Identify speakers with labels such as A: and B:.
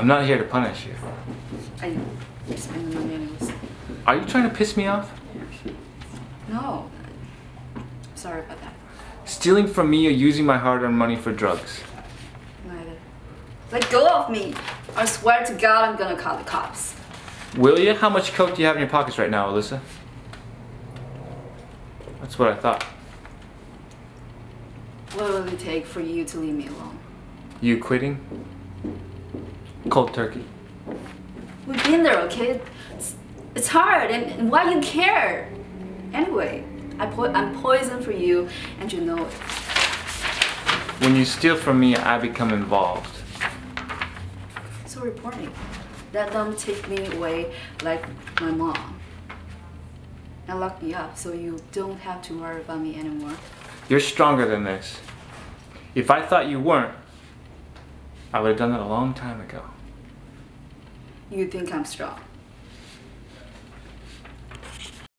A: I'm not here to punish you.
B: I spend the.
A: Are you trying to piss me off?
B: No. Sorry about that.
A: Stealing from me or using my hard-earned money for drugs?
B: Neither. Let go of me. I swear to God I'm gonna call the cops.
A: Will you? How much coke do you have in your pockets right now, Alyssa? That's what I thought.
B: What will it take for you to leave me alone?
A: You quitting? Cold turkey.
B: We've been there, okay? It's, it's hard, and, and why you care? Anyway, I po- I'm poison for you, and you know it.
A: When you steal from me, I become involved.
B: So report me. Let them take me away like my mom. And lock me up so you don't have to worry about me anymore.
A: You're stronger than this. If I thought you weren't, I would have done that a long time ago.
B: You think I'm strong.